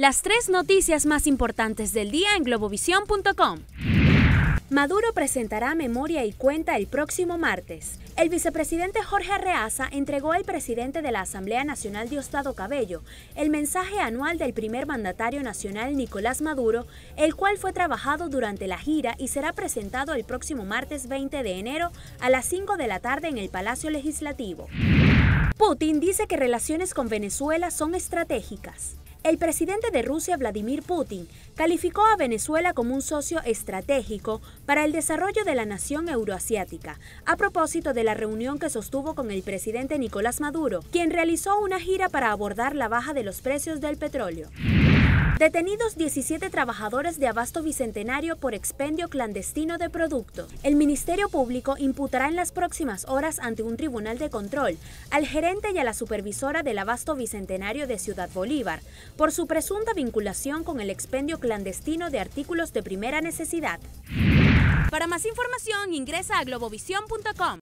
Las tres noticias más importantes del día en globovisión.com. Maduro presentará memoria y cuenta el próximo martes. El vicepresidente Jorge Arreaza entregó al presidente de la Asamblea Nacional Diosdado Cabello el mensaje anual del primer mandatario nacional Nicolás Maduro, el cual fue trabajado durante la gira y será presentado el próximo martes 20 de enero a las 5 de la tarde en el Palacio Legislativo. Putin dice que relaciones con Venezuela son estratégicas. El presidente de Rusia, Vladimir Putin, calificó a Venezuela como un socio estratégico para el desarrollo de la nación euroasiática, a propósito de la reunión que sostuvo con el presidente Nicolás Maduro, quien realizó una gira para abordar la baja de los precios del petróleo. Detenidos 17 trabajadores de Abasto Bicentenario por expendio clandestino de producto. El Ministerio Público imputará en las próximas horas ante un tribunal de control al gerente y a la supervisora del Abasto Bicentenario de Ciudad Bolívar por su presunta vinculación con el expendio clandestino de artículos de primera necesidad. Para más información ingresa a globovisión.com.